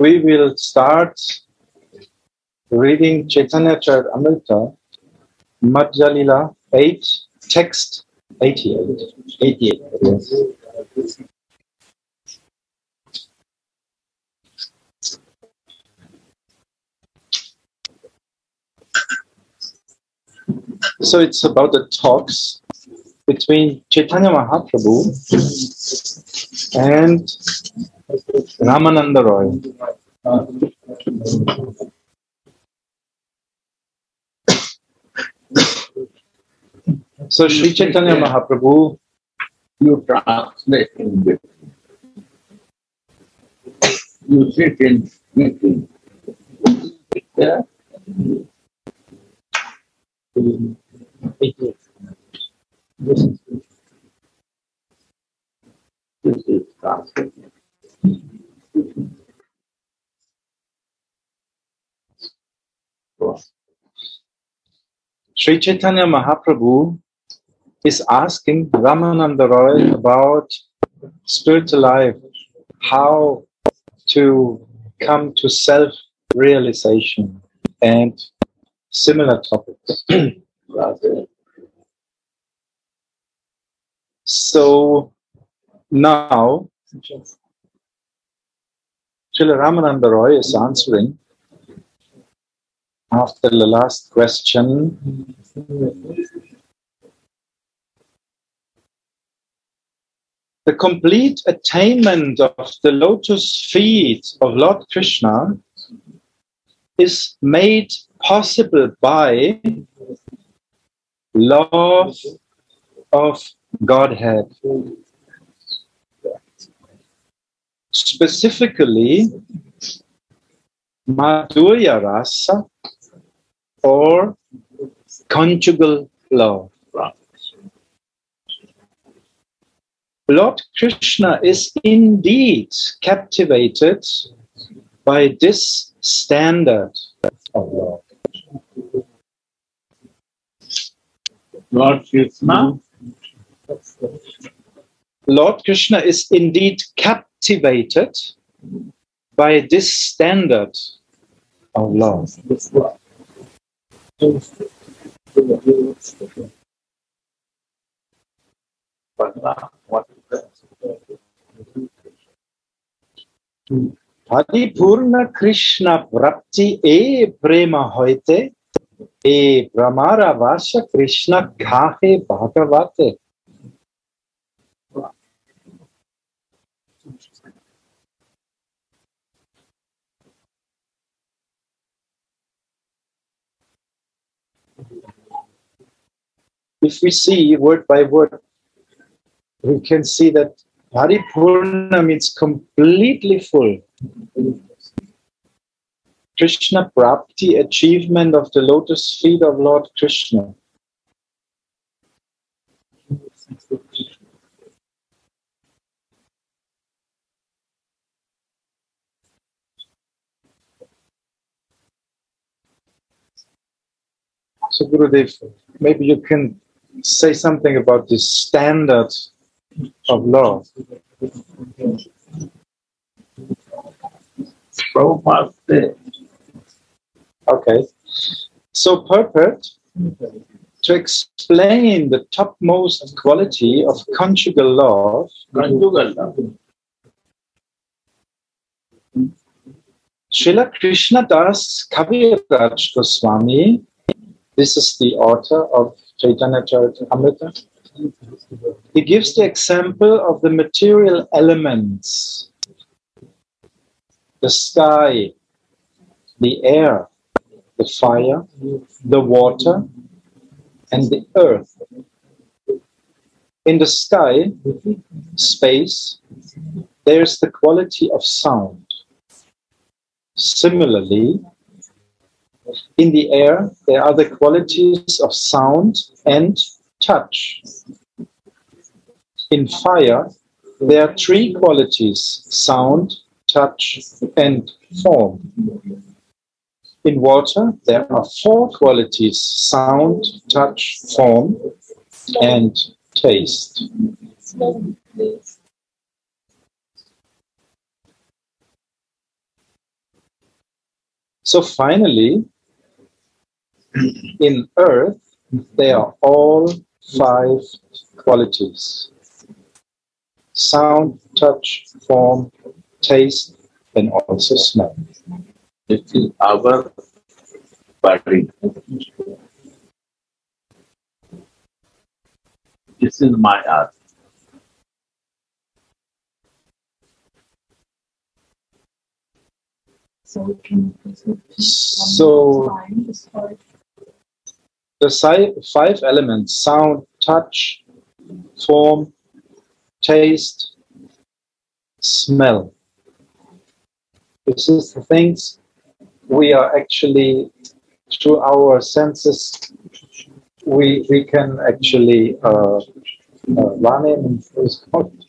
we will start reading Chaitanya Charitamrita, Madhya Lila 8, text 88. 88, yes. So it's about the talks between Chaitanya Mahaprabhu and Ramananda Roy. So Sri Chaitanya Mahaprabhu, you translate in between. You sit in between. Yeah? This is translation. Sri Chaitanya Mahaprabhu is asking Ramananda Roy about spiritual life, how to come to self realization and similar topics. so now, Srila Ramananda Roy is answering after the last question. The complete attainment of the lotus feet of Lord Krishna is made possible by love of Godhead. Specifically, Madhurya Rasa or conjugal love. Lord Krishna is indeed captivated by this standard of love. Lord Krishna, Lord Krishna is indeed captivated by this standard of love. परिपूर्ण कृष्ण प्राप्ति ए प्रेम होते ए भ्रमारा वास कृष्ण खाहे भागवते If we see word by word, we can see that Paripurna means completely full. Krishna Prapti, achievement of the lotus feet of Lord Krishna. So Gurudev, maybe you can say something about the standard of love. Okay. So purport to explain the topmost quality of conjugal love, conjugal love. Srila Krishna Das Kaviraj Goswami, this is the author of Chaitanya Charitamrita, he gives the example of the material elements the sky, the air, the fire, the water, and the earth. In the sky, space, there's the quality of sound. Similarly, in the air, there are the qualities of sound and touch. In fire, there are three qualities sound, touch, and form. In water, there are four qualities sound, touch, form, and taste. So finally, in earth, they are all five qualities sound, touch, form, taste, and also smell. This is our body. This is my earth. So we can So the five elements sound, touch, form, taste, smell. This is the things we are actually through our senses we we can actually uh, uh, called?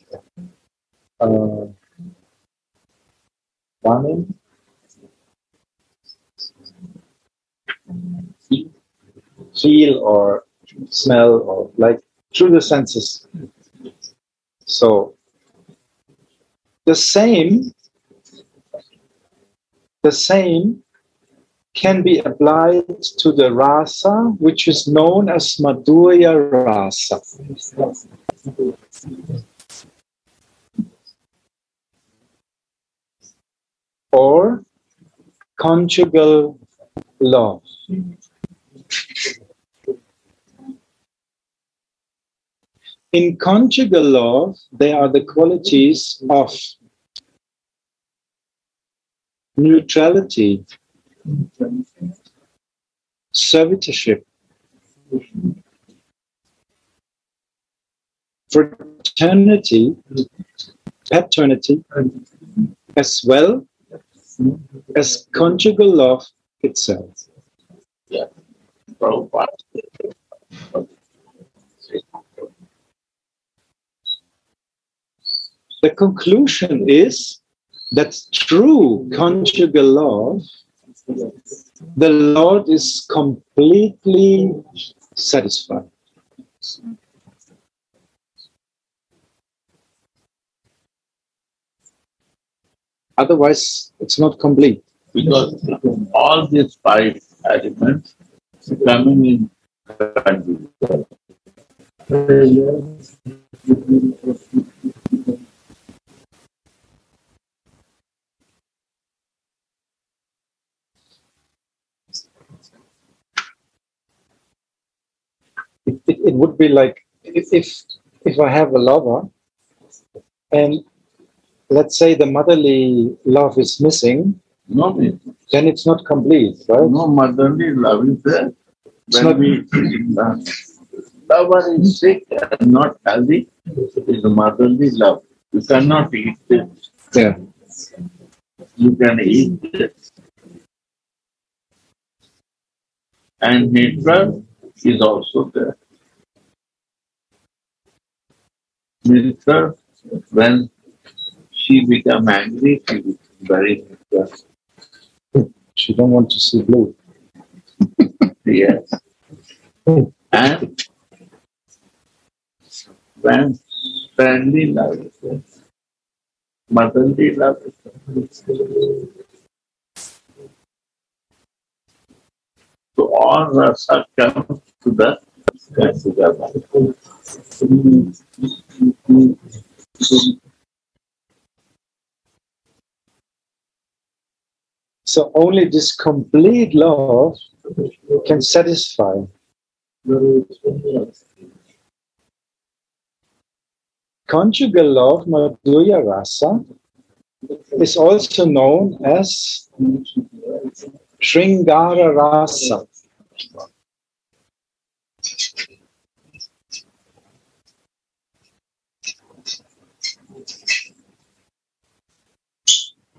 Uh? Feel or smell or like through the senses. So the same, the same can be applied to the rasa, which is known as Madhurya rasa. Or conjugal love. In conjugal love, there are the qualities of neutrality, servitorship, fraternity, paternity, as well as conjugal love itself. Prabhupada. The conclusion is that true conjugal love, the Lord is completely satisfied. Otherwise, it's not complete. Because all these five elements coming in conjugal. It, it, would be like if, if if I have a lover and let's say the motherly love is missing, No, then it's not complete, right? no motherly love is there. It's When not- we, the lover is sick and not healthy, it is motherly love. You cannot eat it. Yeah. You can eat it. And hatred is also there. Hatred, when she become angry, she become very hatred. She don't want to see blue. Yes. Hmm. And when friendly love is motherly love is. So all rasa come to the. So only this complete love can satisfy. Conjugal love, Madhurya Rasa, is also known as Shringara Rasa.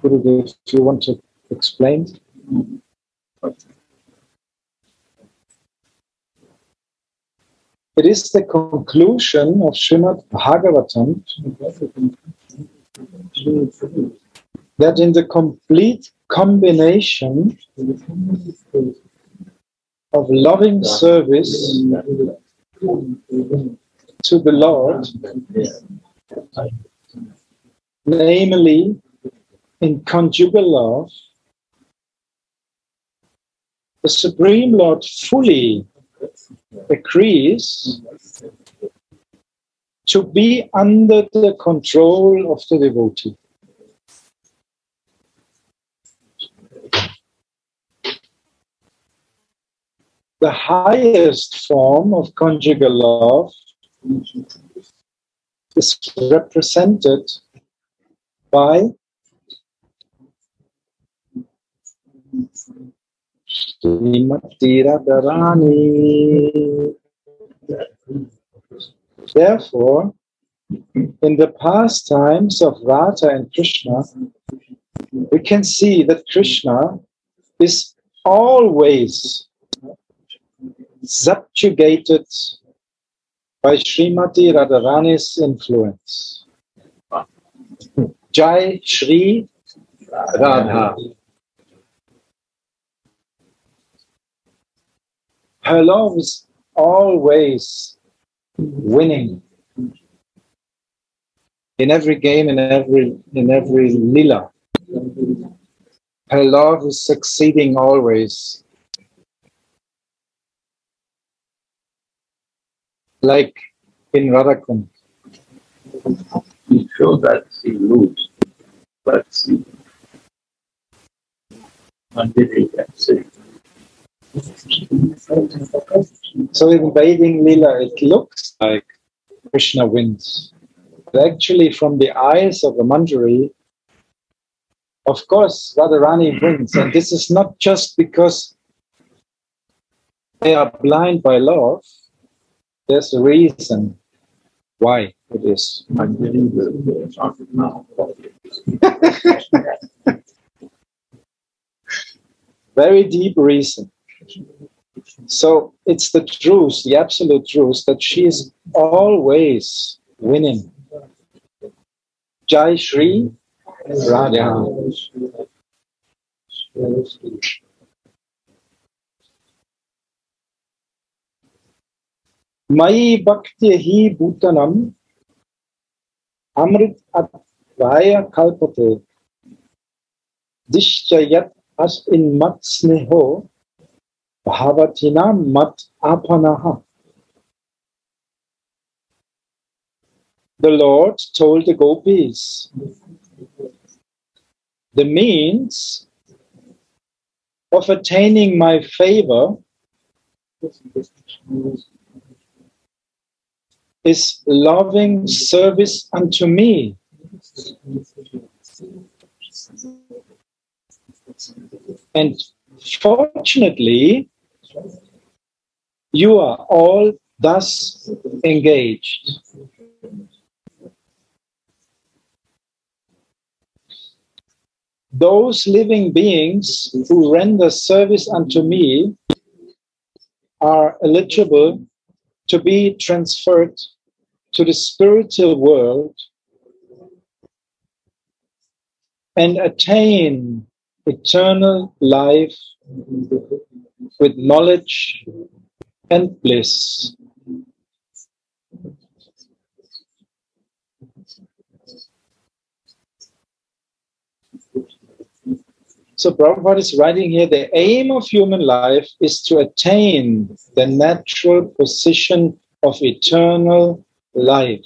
If you want to explain. It is the conclusion of Srimad Bhagavatam that in the complete combination of loving service to the Lord, namely in conjugal love, the Supreme Lord fully agrees to be under the control of the devotee. The highest form of conjugal love is represented by Srimati Radharani. Therefore, in the pastimes of Radha and Krishna, we can see that Krishna is always subjugated by Srimati Radharani's influence. Jai Shri Radha. Her love is always winning in every game, in every in every lila. Her love is succeeding always. Like in Radhakund. He shows that she lose, but she say. So in Bathing Lila, it looks like Krishna wins. But actually, from the eyes of the Manjari, of course, Radharani mm. wins. And this is not just because they are blind by love. There's a reason why it is. Unbelievable. Not now. Very deep reason. So it's the truth, the absolute truth, that she is always winning. Jai Shri Radha. Mai Bhakti hi Bhutanam Amrit Atvaya Kalpate Dishchayat as in Mat Sneho Bhavatina Mat Apanaha. The Lord told the gopis the means of attaining my favor is loving service unto me. And fortunately, you are all thus engaged. Those living beings who render service unto me are eligible to be transferred to the spiritual world and attain eternal life with knowledge and bliss. So Prabhupada is writing here, the aim of human life is to attain the natural position of eternal life.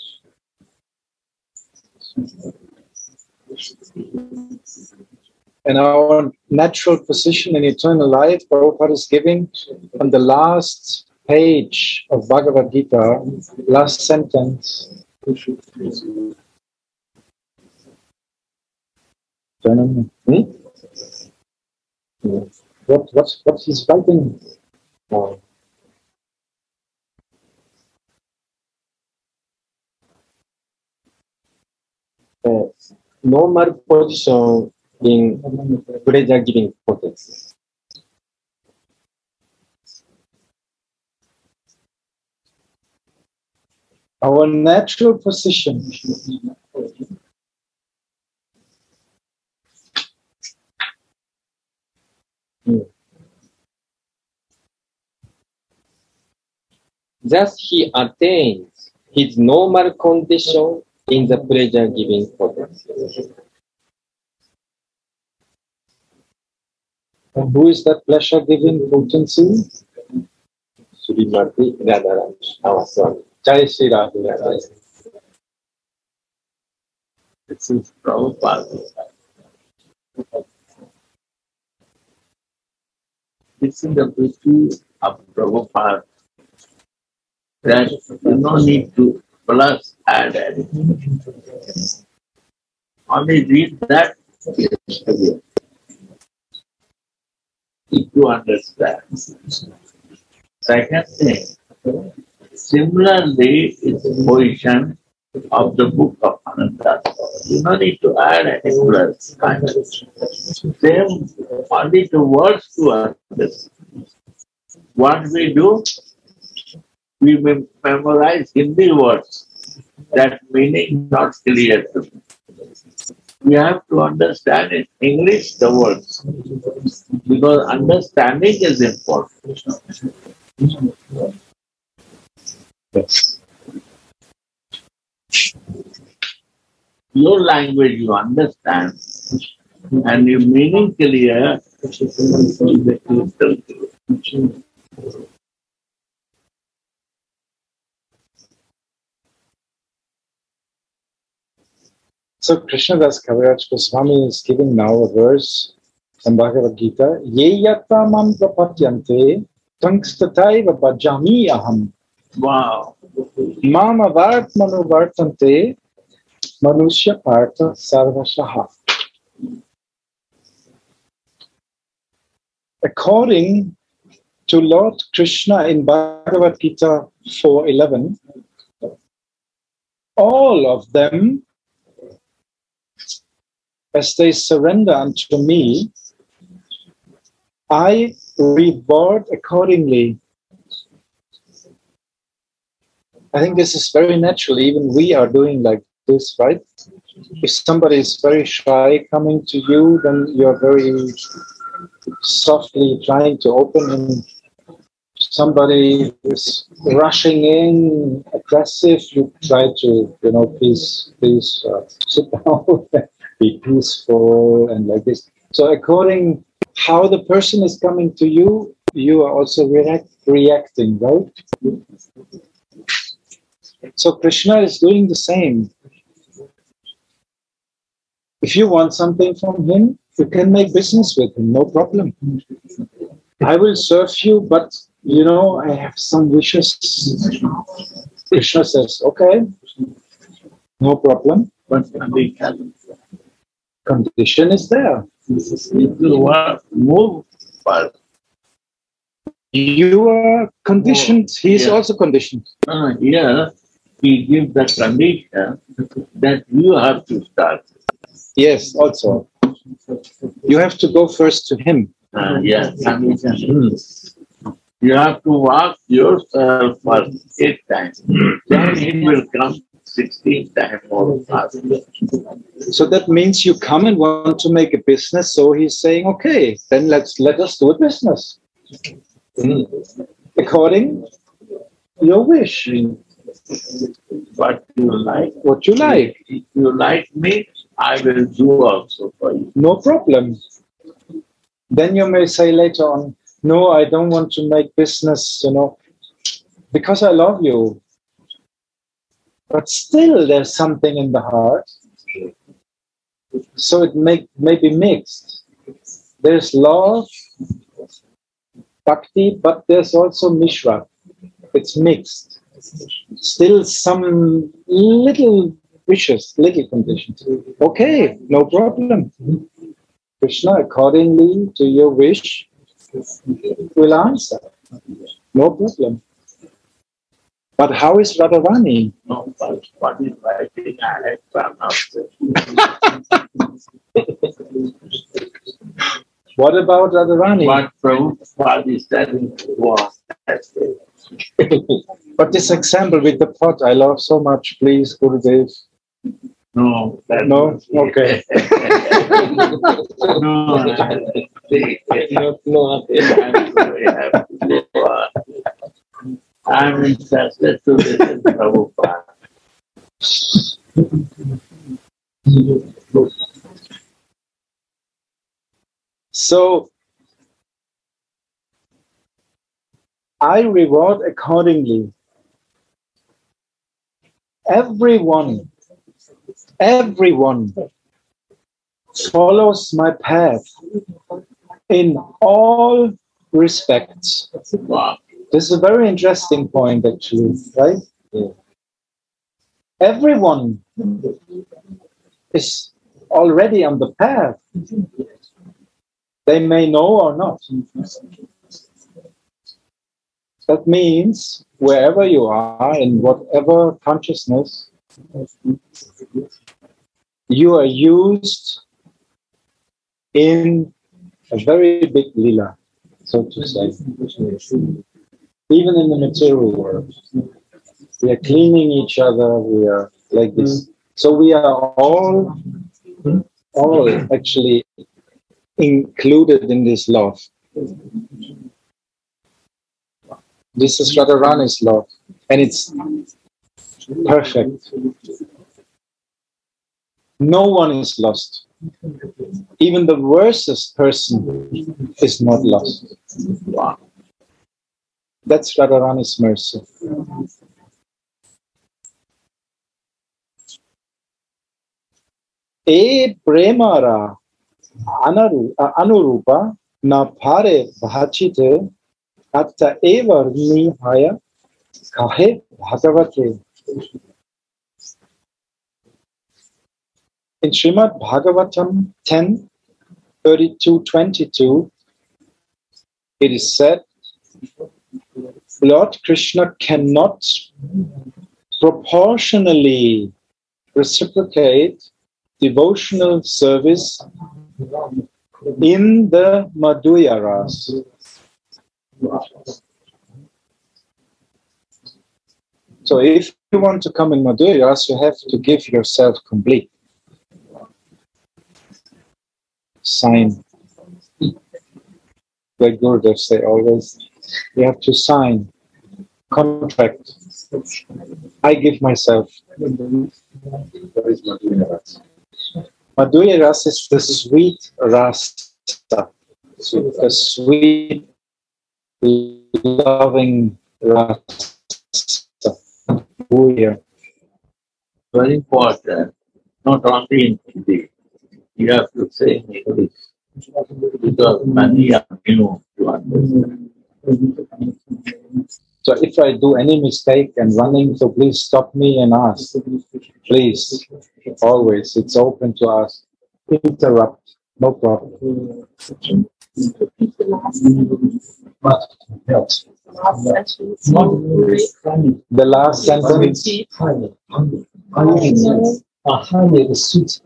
And our natural position in eternal life, Prabhupada is giving on the last page of Bhagavad Gita, last sentence. Hmm? What, what, what he's writing? Uh, uh, normal position in pleasure giving context. our natural position hmm. Thus he attains his normal condition in the pleasure giving context. And who is that pleasure giving potency? Srimati Radharani, oh, our Swami. Jai Sri Radha. This is Prabhupada. This is the beauty of Prabhupada. That no need to plus add anything. Only read that yesterday. You understand. Second thing, similarly, it's position of the book of Ananta. You don't need to add any plus. Same, only the words to understand. What we do, we mem- memorize Hindi words. That meaning not clear to me. We have to understand in English the words. Because understanding is important. Your language you understand and your meaning clear is Krishna. So Krishnadas Kaviraj Goswami is giving now a verse from Bhagavad Gita. Ye yata mam prapatyante tangstataiva bhajami aham Wow. mam avart manuvartante manusya partha sarvashaha. According to Lord Krishna in Bhagavad Gita 4.11, all of them as they surrender unto me, I reward accordingly. I think this is very natural. Even we are doing like this, right? If somebody is very shy coming to you, then you're very softly trying to open him. Somebody is rushing in, aggressive. You try to, you know, please, please uh, sit down be peaceful and like this. So according how the person is coming to you, you are also react, reacting, right? So Krishna is doing the same. If you want something from him, you can make business with him, no problem. I will serve you, but you know, I have some wishes. Krishna says, okay, no problem. But Condition is there. you want move but You are conditioned, he is yeah. also conditioned. uh, yeah, he gives the condition that you have to start. Yes, also. You have to go first to him. Uh, yeah, condition. You have to walk yourself for eight times. Then it will come 16 more fast. So that means you come and want to make a business. So he's saying, okay, then let's let us do a business hmm. according your wish, What you like. what you like. If you like me, I will do also for you. No problem. Then you may say later on, no, I don't want to make business, you know, because I love you. But still, there's something in the heart. So it may, may be mixed. There's love, bhakti, but there's also mishra. It's mixed. Still some little wishes, little conditions. Okay, no problem. Krishna, accordingly to your wish, will answer. No problem. But how is Radharani? No, but what is writing, I. What about Radharani? What Prabhupada is telling was But this example with the pot, I love so much. Please, Gurudev. no, No? Okay. no, No, no, I'm very happy. I'm interested to listen Prabhupada. So I reward accordingly. Everyone, everyone follows my path in all respects. Wow. This is a very interesting point, actually, right? Everyone is already on the path. They may know or not. That means wherever you are, in whatever consciousness, you are used in a very big lila, so to say. Even in the material world, we are cleaning each other. We are like this. Mm-hmm. So we are all, mm-hmm. all actually included in this love. This is Radharani's love, and it's perfect. No one is lost. Even the worstest person is not lost. Wow. That's Radharani's mercy. Anaru, uh, anurupa na pare bhachite atta eva nihaya kahe bhagavate. In Srimad Bhagavatam 10, 32, 22, it is said, Lord Krishna cannot proportionally reciprocate devotional service in the Madhurya Ras. So if you want to come in Madhurya Ras, you have to give yourself complete. Sign. Like Gurudev say always, you have to sign contract. I give myself. What is Madhurya Ras? Madhurya Ras is the sweet rasa, the sweet, loving rasa. Madhurya. Very important. Not only in Hindi. You have to say in English. Because many are new to understand. So if I do any mistake and running, so please stop me and ask. Please, always, it's open to ask. Interrupt, no problem. The last sentence. Honey is sweet.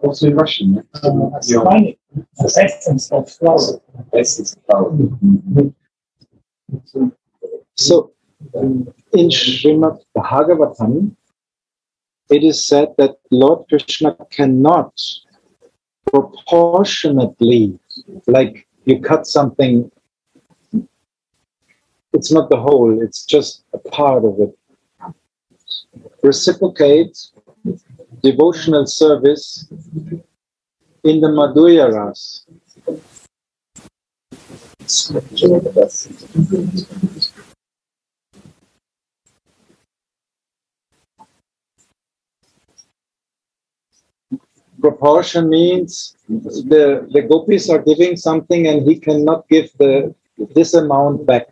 Also in Russian. Uh, essence of. So in Srimad Bhagavatam, it is said that Lord Krishna cannot proportionately, like you cut something, it's not the whole, it's just a part of it. Reciprocate devotional service in the Madhurya Ras. Proportion means the, the gopis are giving something and he cannot give the this amount back.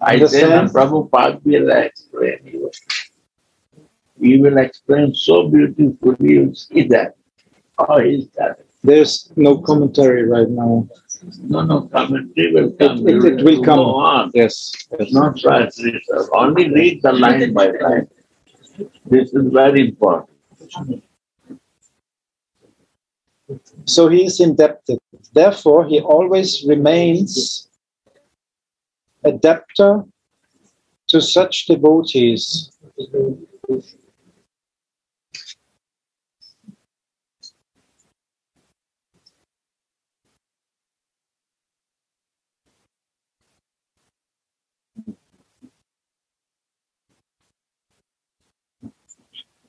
I Understand? Prabhupada will explain you. He will explain so beautifully, you'll see that. How is that? There's no commentary right now. No, no, commentary will come. It- it You will come. On. Yes. It's not translation. Only read the line by line. This is very important. So he is indebted. Therefore, he always remains a debtor to such devotees.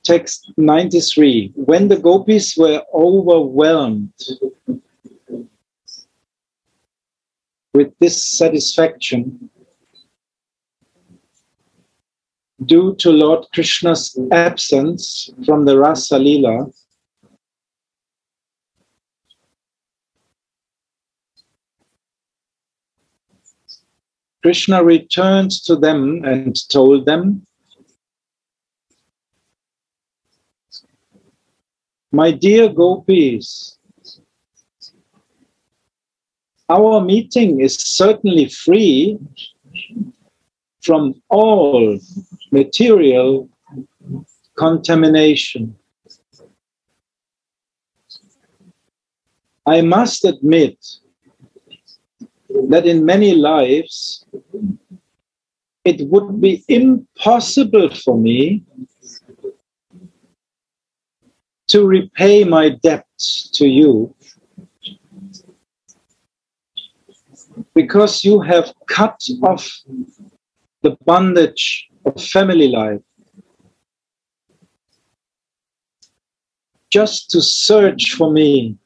Text 93. When the gopis were overwhelmed with dissatisfaction due to Lord Krishna's absence from the Rasa Leela, Krishna returned to them and told them, My dear gopis, our meeting is certainly free from all material contamination. I must admit that in many lives it would be impossible for me to repay my debts to you because you have cut off the bondage of family life just to search for me.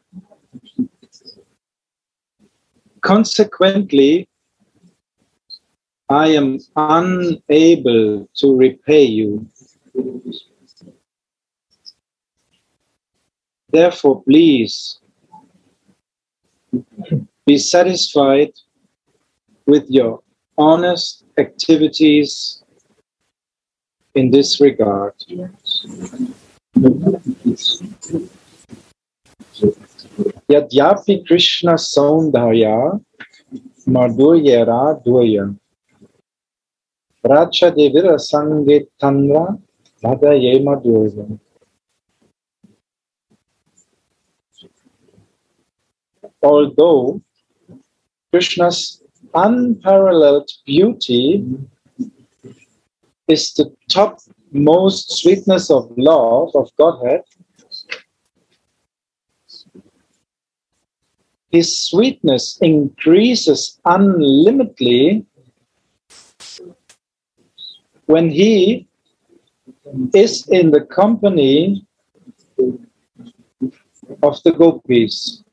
Consequently, I am unable to repay you. Therefore, please be satisfied with your honest activities in this regard. Yadyapi Krishna Saundharya Madhuryara Dvaya Racha Devira Sangetanra Bhadaye Madhurya Although Krishna's unparalleled beauty is the topmost sweetness of love of Godhead, his sweetness increases unlimitedly when he is in the company of the gopis.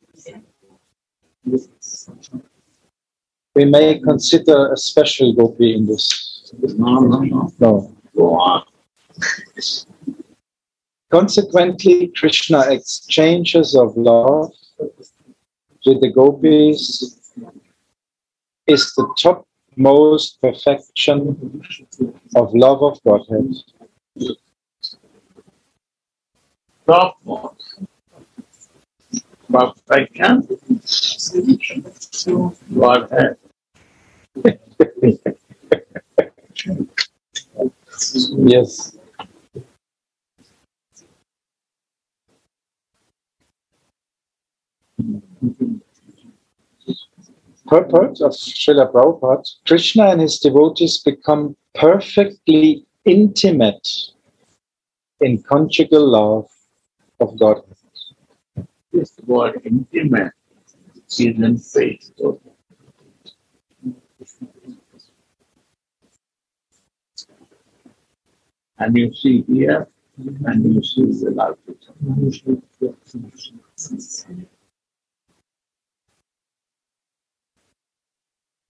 We may consider a special gopi in this. No, no, no. No. Consequently, Krishna exchanges of love with the gopis is the topmost perfection of love of Godhead. Topmost. Perfection. Godhead. Yes. Purport of Srila Prabhupada Krishna and his devotees become perfectly intimate in conjugal love of God. This word intimate is in faith. And you see here, and you see the Lord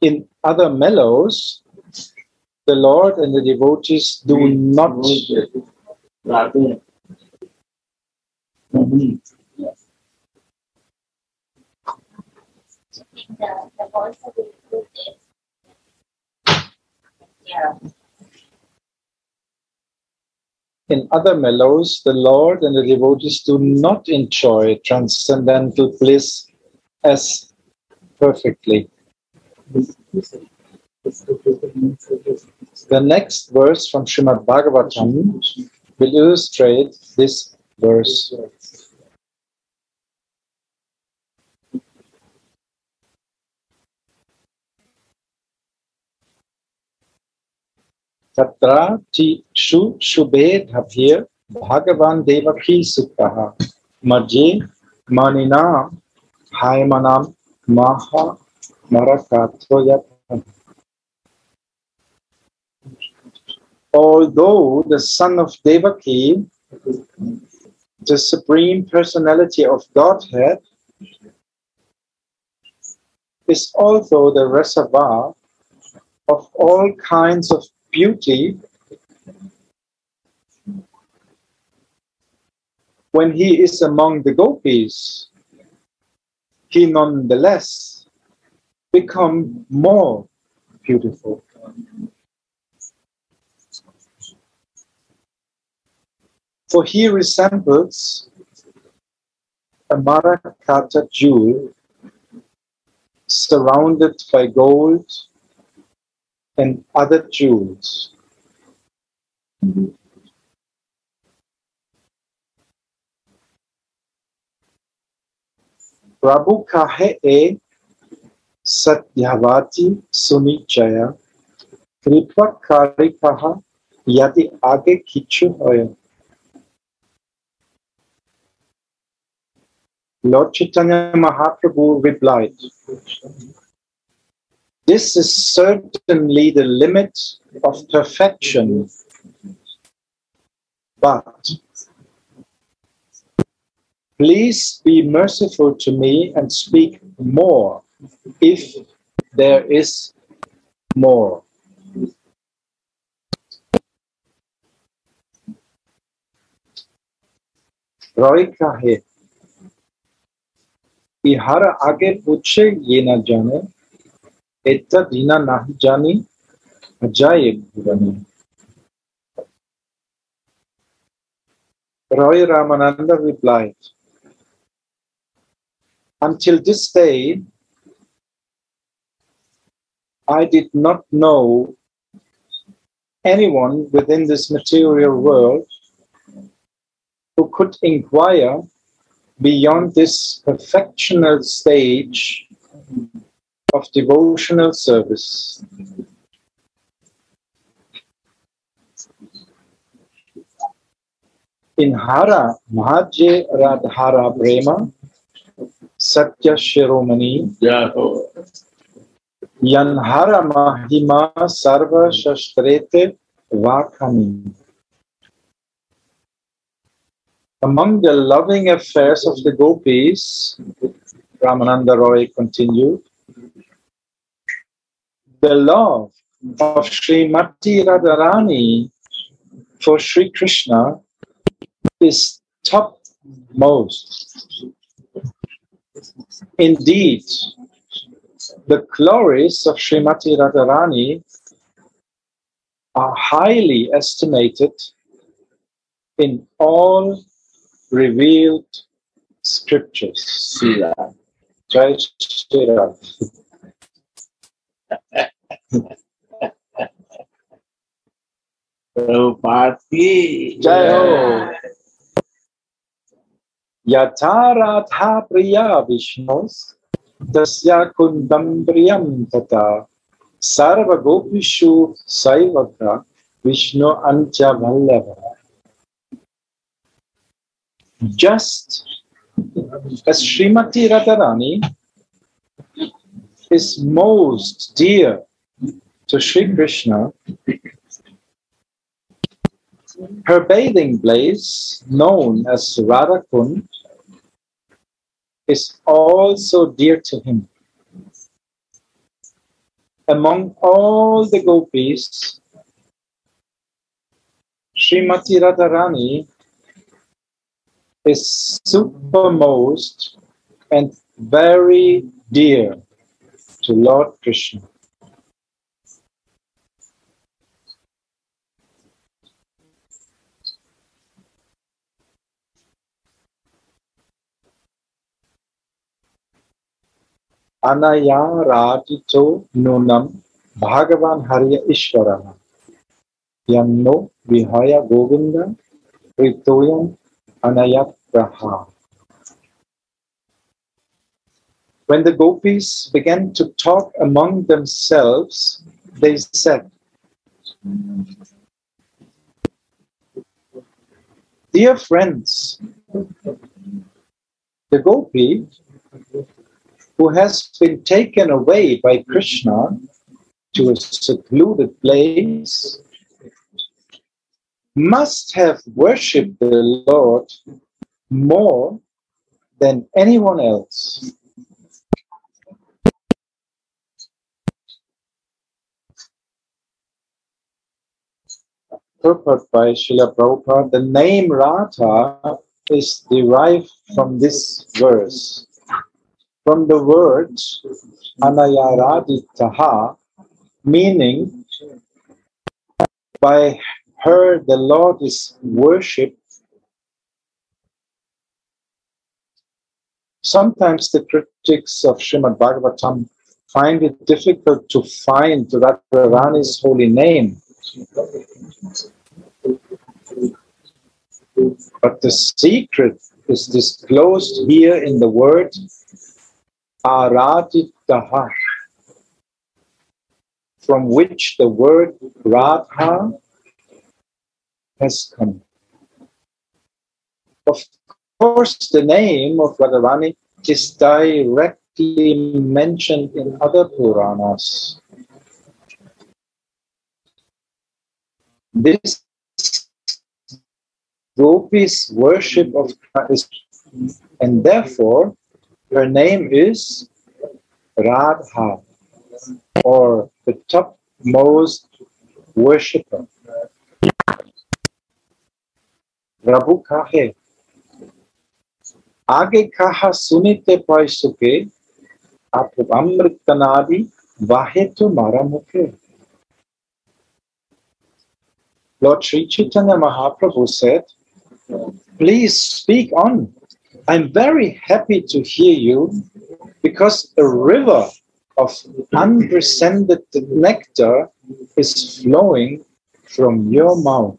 In other mellows, the Lord and the devotees do not Radhe. the, the voice of the is yeah. In other mellows, the Lord and the devotees do not enjoy transcendental bliss as perfectly. The next verse from Srimad Bhagavatam will illustrate this verse. Tatra Tishu Shubhe Dhavya Bhagavan Devaki Suktaha Marje Maninam Haimanam Maha Marakatoyat. Although the son of Devaki, the supreme personality of Godhead, is also the reservoir of all kinds of beauty when he is among the gopis he nonetheless become more beautiful. For he resembles a marakata jewel surrounded by gold and other jewels. प्रभु काहे ए सत्यवाती सुनिचय कृपा कारिकः यदि आगे किछु হয় Lord Chaitanya Mahaprabhu replied, This is certainly the limit of perfection, but please be merciful to me and speak more if there is more. Roy kahe, इहर आगे पूछे ये न जाने Etad dina nahi jani bhuvani. Roy Ramananda replied, Until this day, I did not know anyone within this material world who could inquire beyond this perfectional stage of devotional service. In Hara, Mahajye Radhara Brema, Satya Shiromani, Yanhara Mahima Sarva Shastrete Vakami. Among the loving affairs of the gopis, Ramananda Roy continued, the love of Srimati Radharani for Sri Krishna is topmost. Indeed, the glories of Srimati Radharani are highly estimated in all revealed scriptures. जय हो। यथा राधा प्रिया विष्णु तस्या कुंदम प्रियम तथा। सर्वगोपिषु सैवका विष्णु अंच Vallabh. Just as Srimati Radharani is most dear to Sri Krishna, her bathing place, known as Radhakund, is also dear to him. Among all the gopis, Srimati Radharani is supermost and very dear to Lord Krishna. Anaya Radito Nunam Bhagavan Hariya Ishvara Yanno Vihaya Govinda. When the gopis began to talk among themselves, they said, Dear friends, the gopi who has been taken away by Krishna to a secluded place must have worshipped the Lord more than anyone else. Purport by Srila Prabhupada, the name Radha is derived from this verse. From the word Anayaraditaha, meaning by her the Lord is worshipped. Sometimes the critics of Srimad Bhagavatam find it difficult to find Radharani's holy name. But the secret is disclosed here in the word Araditaha, from which the word Radha has come. Of course, the name of Radharani is directly mentioned in other Puranas. This Gopi's worship of Christ, and therefore her name is Radha, or the topmost worshipper. Rabu kahe. Age kaha sunite paisuke, apu amritanadi vahetu maramuke. Lord Sri Chaitanya Mahaprabhu said, Please speak on. I'm very happy to hear you because a river of unpresented nectar is flowing from your mouth.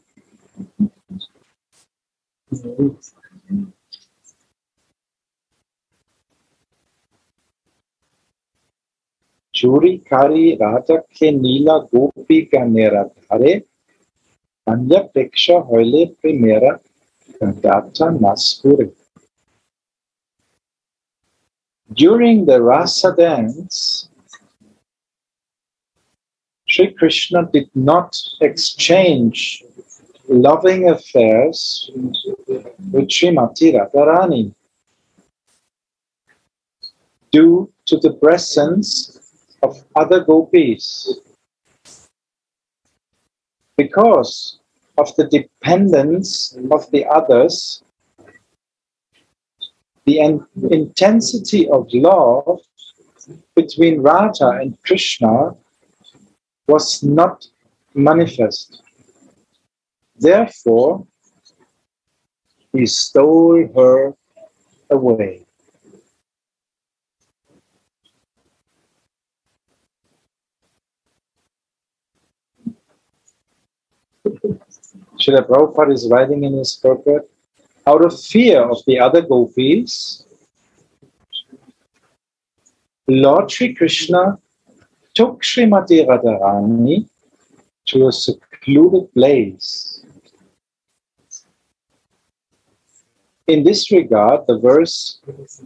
चूरी कारी राजा के नीला गोपी का मेरा धारे अन्य प्रेक्षा होले पे मेरा कंटाचा नास्पुरे during the Rasa dance, Sri Krishna did not exchange loving affairs with Srimati Radharani due to the presence of other gopis. Because of the dependence of the others, the in- intensity of love between Radha and Krishna was not manifest. Therefore, he stole her away. Srila Prabhupada is writing in his purport, out of fear of the other gopis, Lord Sri Krishna took Srimati Radharani to a secluded place. In this regard, the verse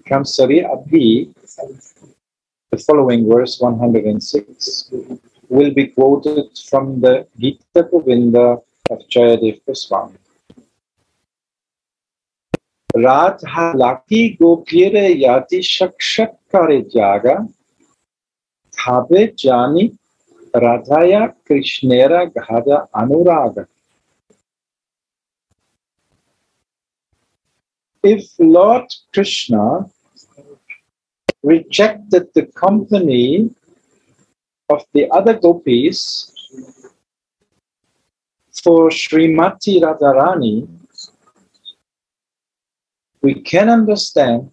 Kamsari Abhi, the following verse 106, will be quoted from the Gita Govinda of Jayadev Goswami. Radha laki gopire yati shakshak kare jaga, thabe jani radhaya krishnera ghada anuraga. If Lord Krishna rejected the company of the other gopis for Srimati Radharani, we can understand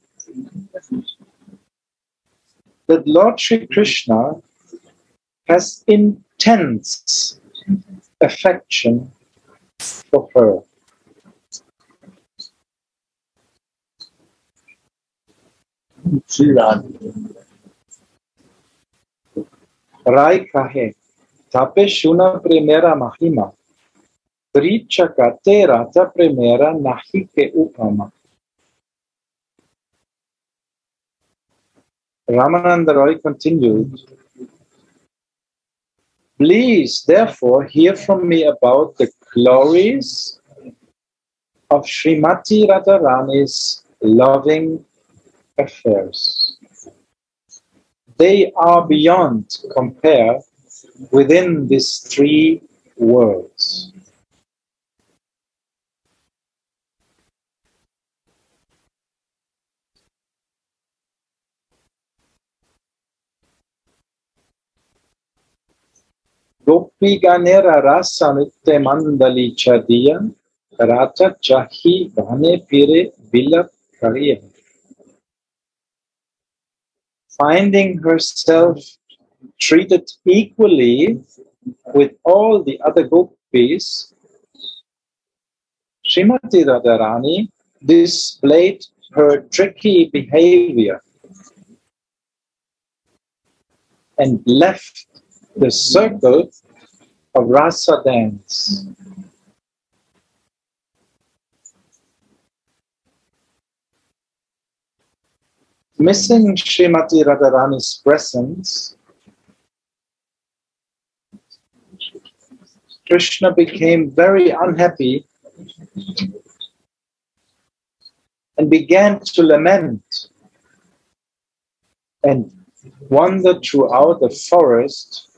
that Lord Sri Krishna has intense affection for her. Rai kahe, tape shuna primera mahima, Vricha kate rata primera nahi ke upama. Ramananda Roy continued, Please, therefore, hear from me about the glories of Srimati Radharani's loving affairs. They are beyond compare within these three worlds. Ganera Rasa Nitte Mandali Chadiya Rata Chahi Bhane Pire Kariya. Finding herself treated equally with all the other gopis, Srimati Radharani displayed her tricky behavior and left the circle of rasa dance. Missing Srimati Radharani's presence, Krishna became very unhappy and began to lament and wandered throughout the forest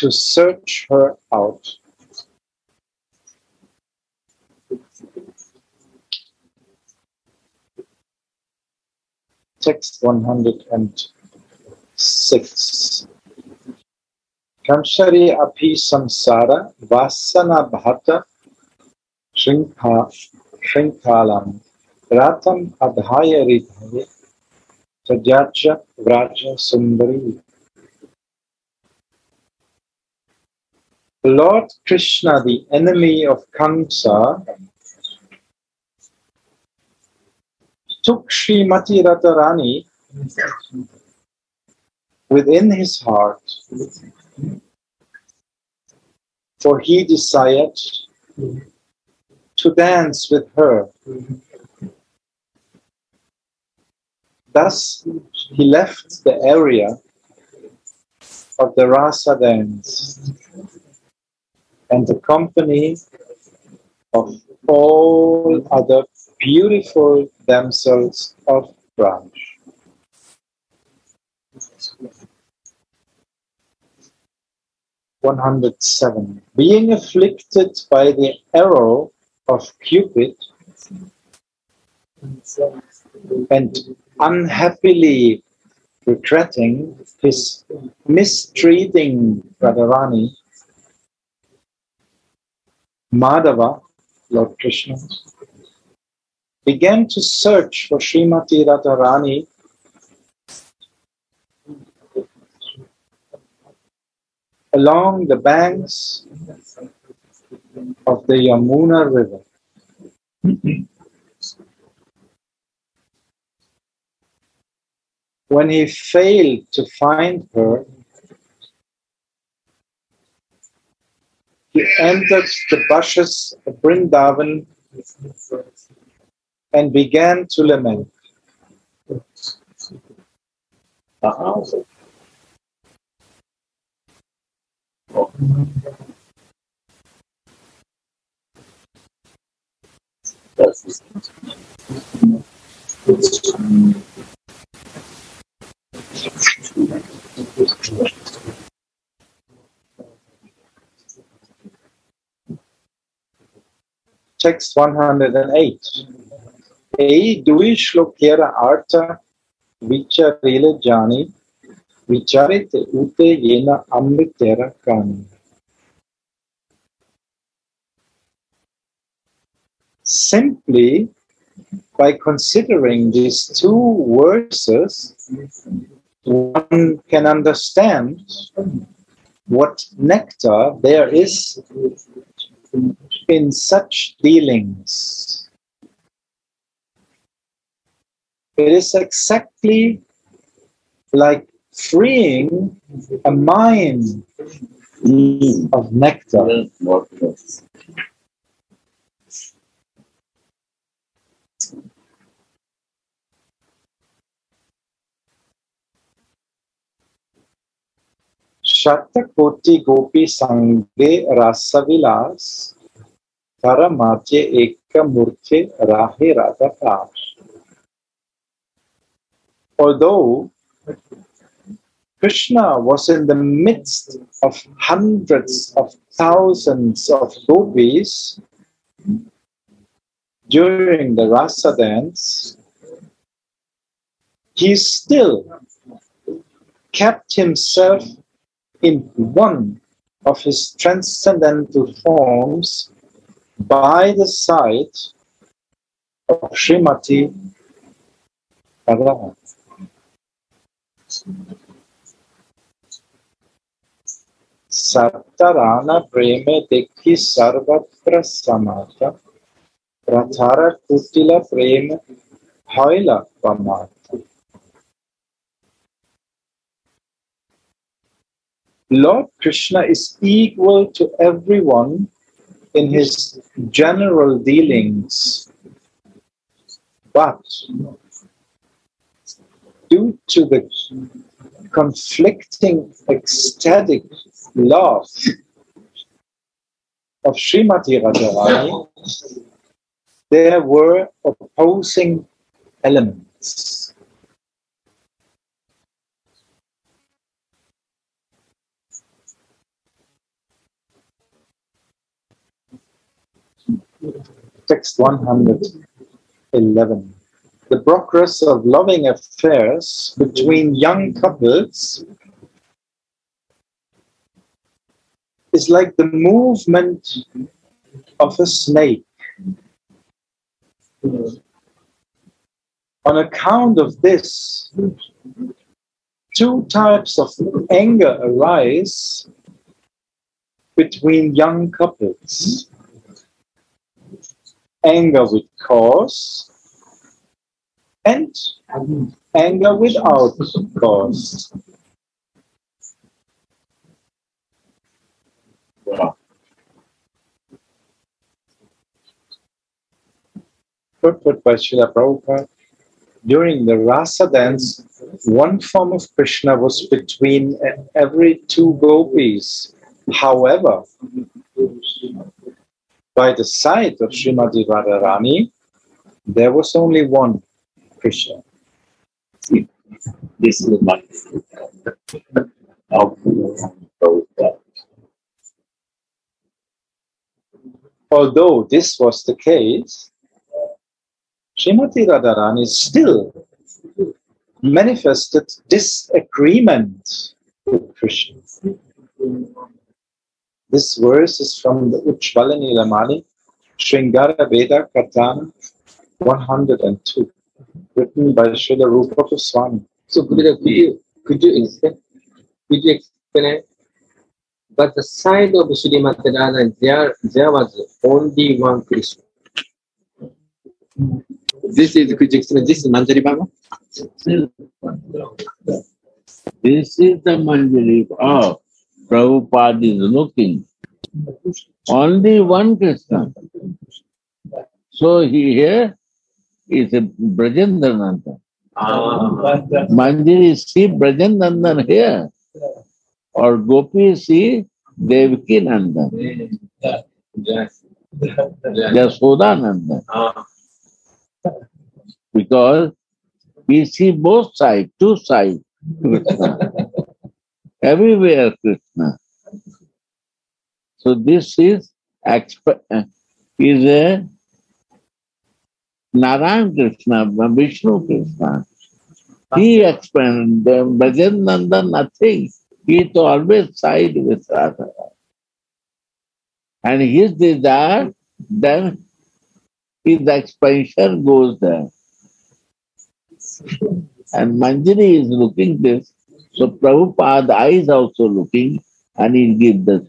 to search her out. Text 106. Kamshari api samsara vasana bhata shrinkalam ratam adhaya ridhave Sajacha Vraja Sundari. Lord Krishna, the enemy of Kamsa, took Srimati Radharani within his heart, for he desired to dance with her. Thus, he left the area of the rasa dance and the company of all other beautiful damsels of Braj. One hundred seven. Being afflicted by the arrow of Cupid and unhappily regretting his mistreating Radharani, Madhava, Lord Krishna, began to search for Srimati Radharani along the banks of the Yamuna River. when he failed to find her, he entered the bushes of Brindavan and began to lament. Uh-huh. That's text 108. Ei duis lokera arta vicharile jani vicharite ute yena amritera kani. Simply by considering these two verses, one can understand what nectar there is in such dealings, it is exactly like freeing a mine of nectar. Shatakoti Gopi Sange Rasavilas Although Krishna was in the midst of hundreds of thousands of gopis during the rasa dance, he still kept himself in one of his transcendental forms by the side of Srimati Radha. सत्तराना प्रेमे देखी सर्वत्र समाता प्रथार कुटिल प्रेम हौला पमाता Lord Krishna is equal to everyone in his general dealings. But due to the conflicting ecstatic love of Srimati Radharani, there were opposing elements. Text 111. The progress of loving affairs between young couples is like the movement of a snake. On account of this, two types of anger arise between young couples anger with cause and anger without cause. Put by Srila Prabhupada. During the rasa dance, one form of Krishna was between every two gopis. However, by the side of Srimati Radharani, there was only one Krishna. This is my of Although this was the case, Srimati Radharani still manifested disagreement with Krishna. This verse is from the Ujjvala Nilamani, Shringara Bheda Kathana 102, written by Srila Rupa Goswami. So, could you, could you explain? Could you explain? But the side of Srimati Radha, there, there was only one Krishna. This is, could you explain? This is Manjari Bhava? This is the Manjari of Prabhupada is looking. Only one Krishna. So he here is a Brajendrananda. Manjari see Brajendandan here. Or Gopi see Devaki Nandan. Yasoda Nandan. Because we see both sides, two sides. Everywhere Krishna. So this is exp- uh, is a Narayan Krishna, Vishnu Krishna. He explained the Brajananda nothing. He to always side with Radha. And his desire, then his expansion goes there. And Manjari is looking this. So Prabhupada is also looking and he gives this.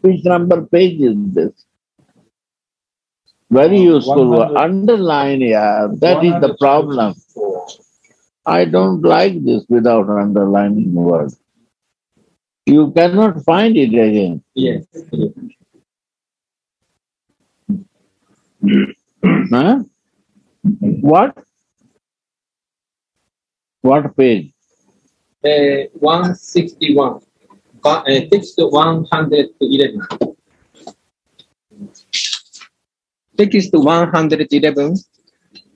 Which number page is this? Very uh, useful. 100. Underline, yeah. That is the problem. I don't like this without underlining word. You cannot find it again. Yes. Huh? What? What page? 161, uh, text uh, 111. Text 111,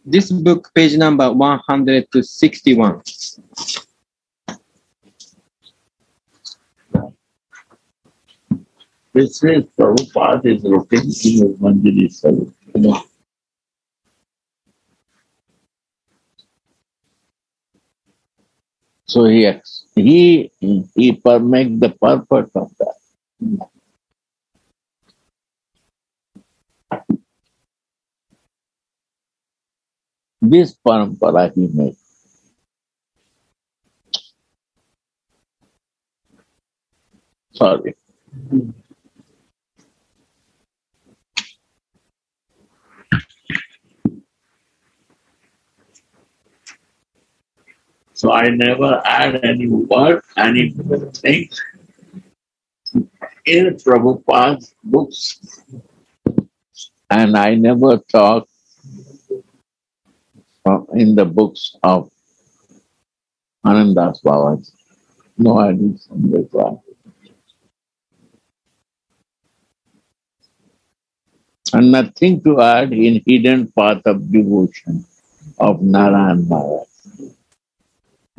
this book, page number 161. This is Prabhupada is located in the Mandiri Saru. So he he he make the purpose of that. This parampara he made. Sorry. Hmm. So I never add any word, anything in Prabhupada's books. And I never talk in the books of Anandas Babaji. No addition required. And nothing to add in hidden path of devotion of Narayan Maharaj.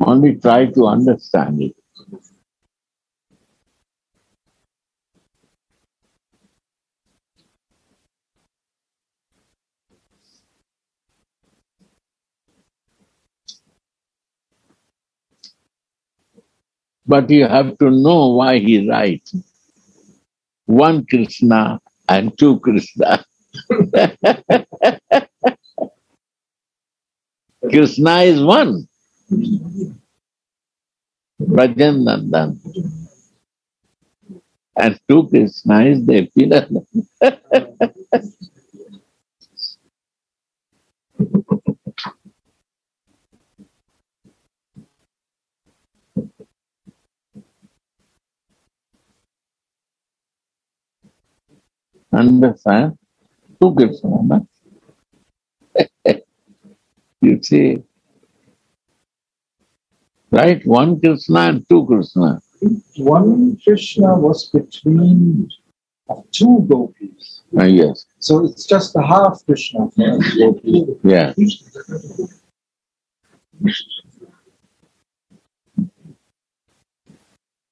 Only try to understand it. But you have to know why he writes. One Krishna and two Krishna. Krishna is one. Brajan Nandan. And two Krishna is the pillar. Understand? Two Krishna. na? you see, right? One Krishna and two Krishna. One Krishna was between two gopis. Ah, yes, So it's just a half Krishna. yeah.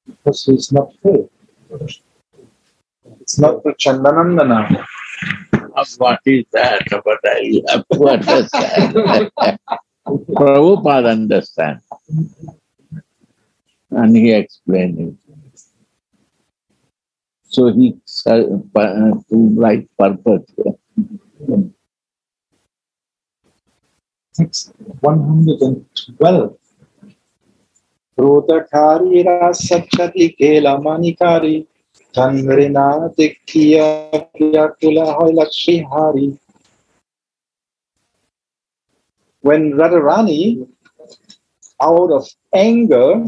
Because he's not full. It's not the Chandanandana. Uh, What is that? But I have to understand. Prabhupada understand. And he explained it. So he uh, to write purpose. Text 112. Krodakari rasachati kela manikari Chandrina dikhiya vyakula hoilakshi hari. When Radharani, out of anger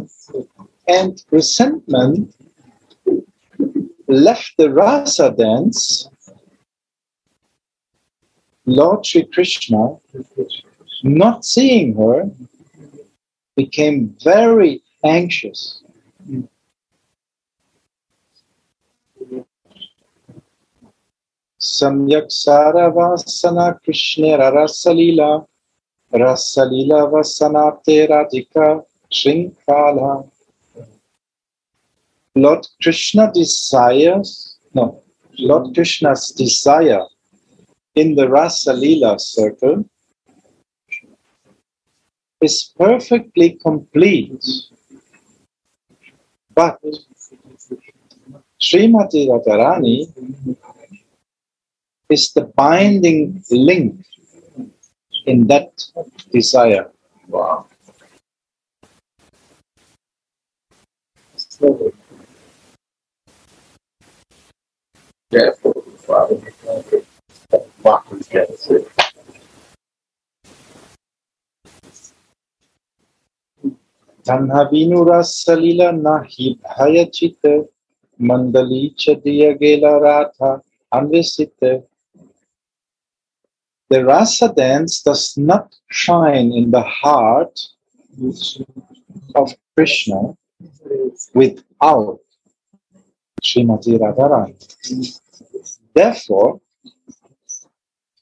and resentment, left the rasa dance, Lord Sri Krishna not seeing her, became very anxious. Samyak Saravasana Krishnera Rasalila Rasalila Vasanate Radhika Shrinkala. Lord Krishna desires, no, Lord Krishna's desire in the Rasalila circle is perfectly complete. But Srimati Radharani is the binding link in that desire. Wow. Therefore, Bhakti gets it. Tanhavinu Rasalila nahi bhayachita mandali chadiya gela ratha anvisita. The rasa dance does not shine in the heart of Krishna without Srimati Radharani. Therefore,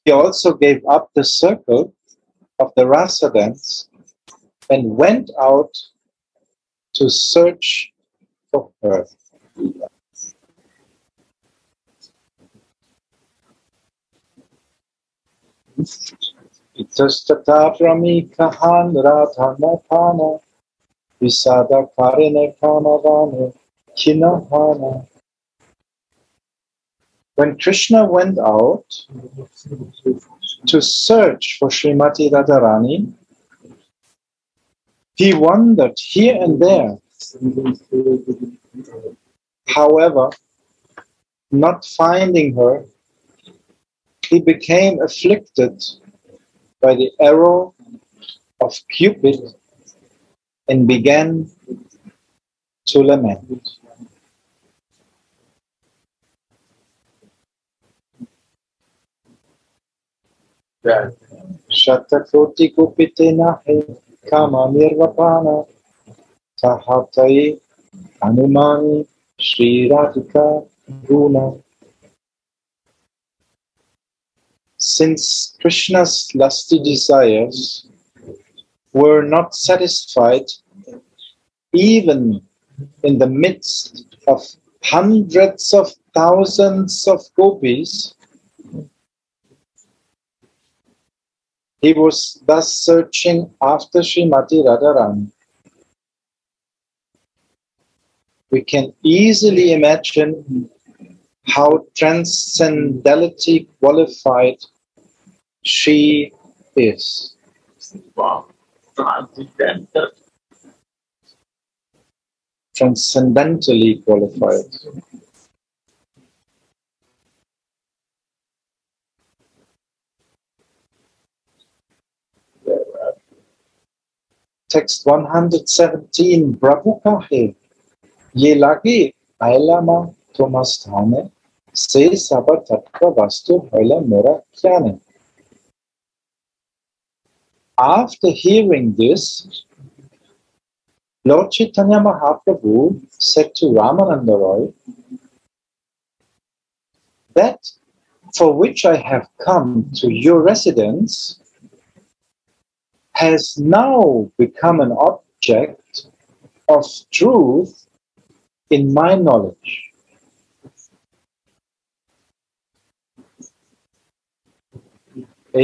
he also gave up the circle of the rasa dance and went out to search for her. When Krishna went out to search for Srimati Radharani, he wandered here and there. However, not finding her, he became afflicted by the arrow of Cupid and began to lament. Shatakoti kupitena kama nirvapana tahatai anumani Sri Radhika guna. Since Krishna's lusty desires were not satisfied even in the midst of hundreds of thousands of gopis, he was thus searching after Srimati Radharani. We can easily imagine how transcendentality qualified she is. Transcendentally qualified. Text 117 Prabhu kahe ye lage ailama tomastane se sabar tattva vastu hoila mora kyane. After hearing this, Lord Chaitanya Mahaprabhu said to Ramananda Roy, That for which I have come to your residence has now become an object of truth in my knowledge.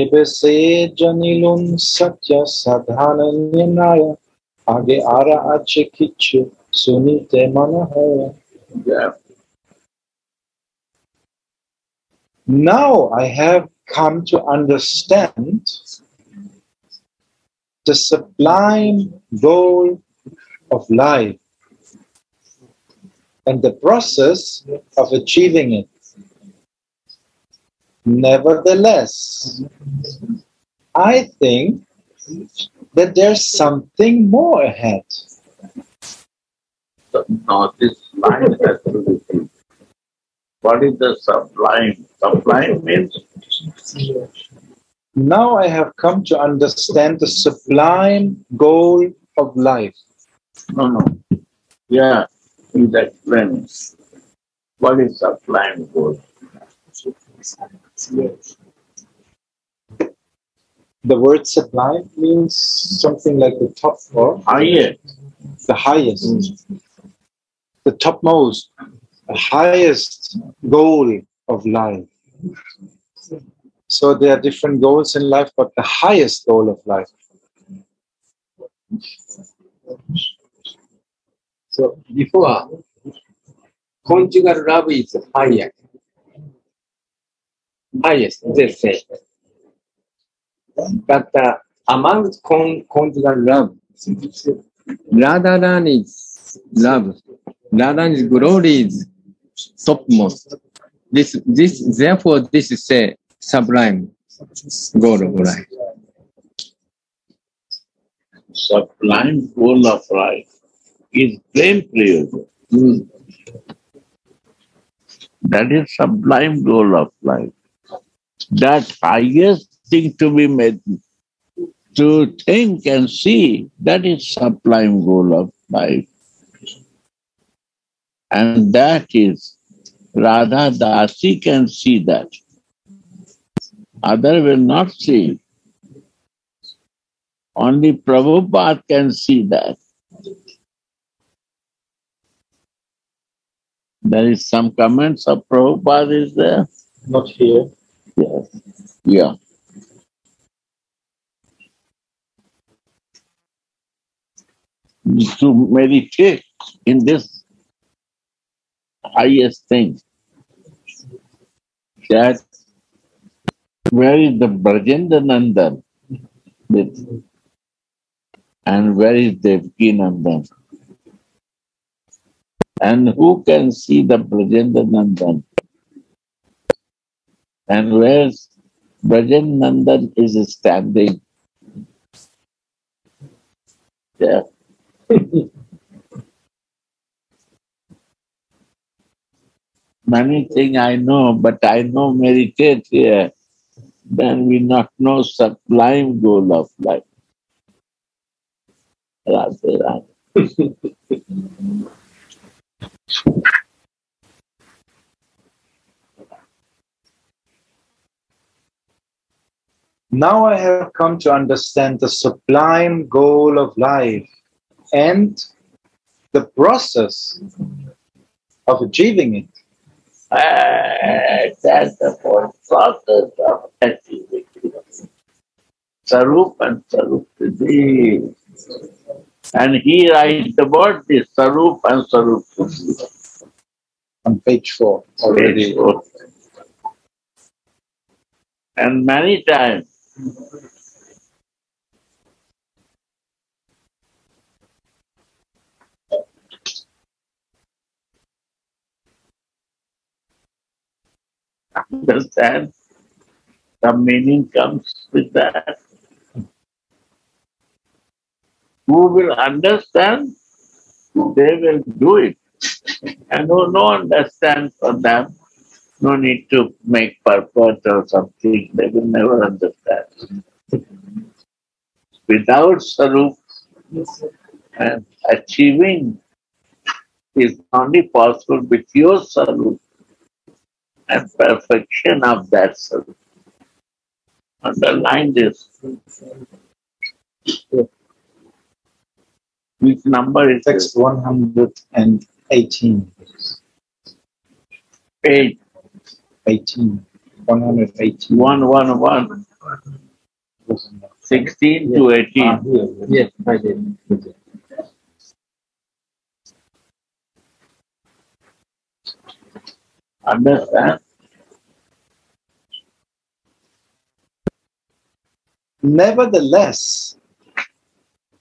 Ebe se janilun satya sadhananyaya age ara sunite manahaya. Yeah. Now I have come to understand the sublime goal of life and the process of achieving it. Nevertheless, I think that there's something more ahead. Now this line has to be seen. What is the sublime? Sublime means Now I have come to understand the sublime goal of life. no, no. Yeah, he's explaining. What is sublime goal? The word sublime means something like the top or Highest. the highest, mm. the topmost, the highest goal of life. So there are different goals in life, but the highest goal of life. So before, conjugal love is higher. Highest, they say. But uh, among con- conjugal love, Radharani's love, Radharani's glory is topmost. This, this, therefore, this is a sublime goal of life. Sublime goal of life is prem prayoga. Mm. That is sublime goal of life. That highest thing to be made, to think and see, that is sublime goal of life. And that is Radha Dasi can see that. Other will not see. Only Prabhupada can see that. There is some comments of Prabhupada is there? Not here. Yes. Yeah. To meditate in this highest thing. That where is the Brajendra Nandan? And where is Devki Nandan? And who can see the Brajendra Nandan? And where's Brajan Nandan is standing there. Many things I know, but I know meditate here. Then we not know sublime goal of life. Radhe Radhe. Now I have come to understand the sublime goal of life and the process of achieving it. Ah, that's the whole process of achieving Sarup and Sarup. And he writes about this Sarup and Sarup On page four already. And many times understand the meaning comes with that. Who will understand, they will do it. And who no understand for them, no need to make purpose or something, they will never understand. Without Sarup and achieving is only possible with your Sarup and perfection of that Sarup. Underline this. Which number is Text 118. Page 18. 118. one one one, sixteen to eighteen. Ah, here. Yes, I did. Understand? Nevertheless,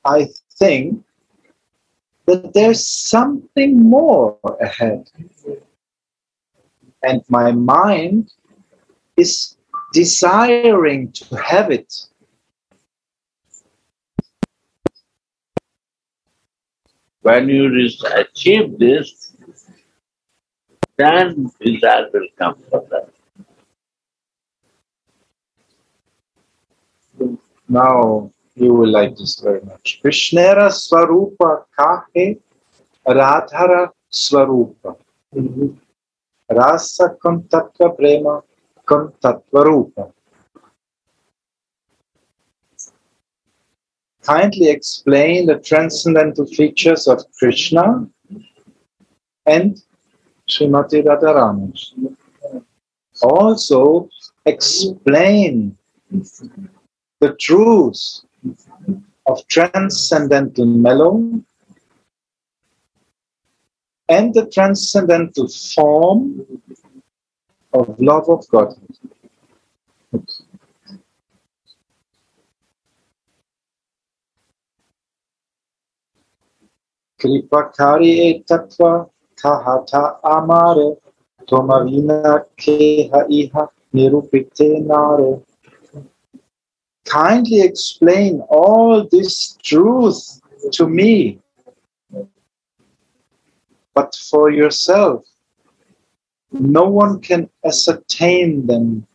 I think that there's something more ahead. And my mind is desiring to have it. When you achieve this, then desire will come for that. Now you will like this very much. Krishnera Swarupa Kahe Radhara Swarupa. Mm-hmm. Rasa Kontattva Prema Kontattva Rupa. Kindly explain the transcendental features of Krishna and Srimati Radharani. Also explain the truths of transcendental mellow and the transcendental form of love of God. Kahata amare tomavina keha iha nirupite nare kindly explain all this truth to me, but for yourself. No one can ascertain them.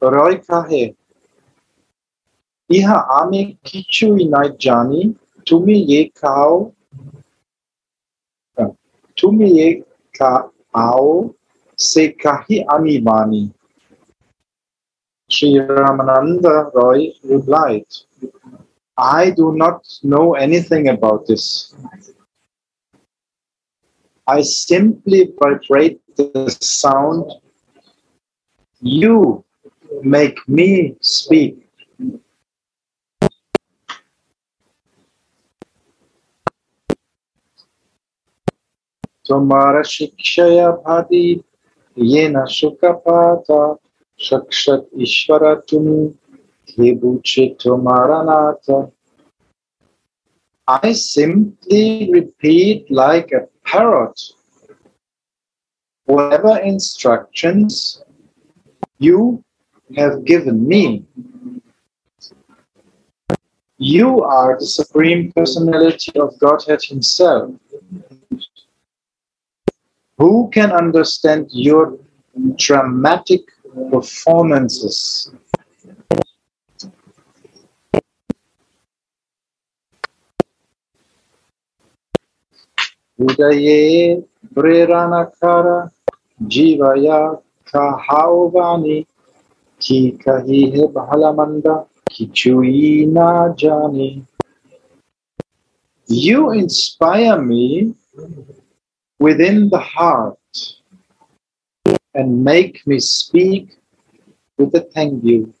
Roy kahe, iha ame kichui nai jani, tumi ye kao, tumi ye kao Sekahi Amivani. Sri Ramananda Roy replied, I do not know anything about this. I simply vibrate the sound. You make me speak. तुम्हारा शिक्षया भादी I simply repeat like a parrot whatever instructions you have given me. You are the Supreme Personality of Godhead Himself. Who can understand your dramatic performances? Udaye Jivaya Kahaovani Ki Kahihe Bahalamanda Kichui Jani. You inspire me within the heart and make me speak with a thank you.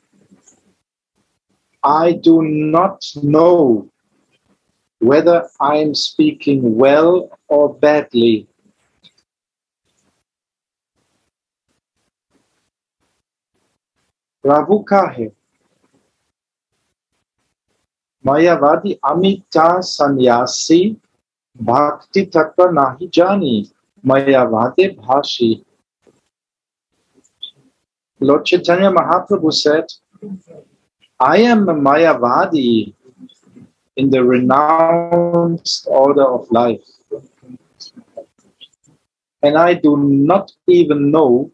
I do not know whether I am speaking well or badly. Ravukahe Mayavadi Amita sanyasi. Bhakti tattva nahi jani, bhashi. Lord Chaitanya Mahaprabhu said, I am a Mayavadi in the renounced order of life. And I do not even know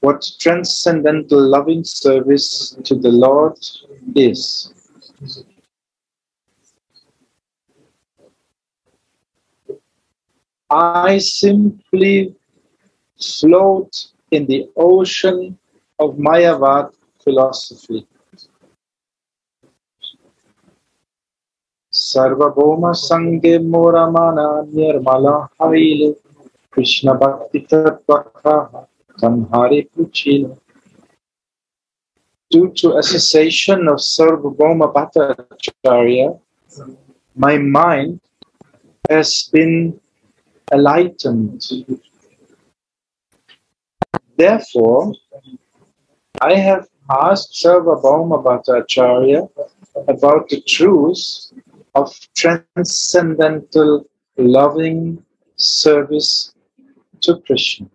what transcendental loving service to the Lord is. I simply float in the ocean of Mayavad philosophy. Sange Moramana Nirmala Krishna Bhakti Tatvaka Tamhare Puchila. Due to association of Sarvabhauma Bhattacharya, my mind has been enlightened. Therefore, I have asked Sarvabhauma Bhattacharya about the truth of transcendental loving service to Krishna.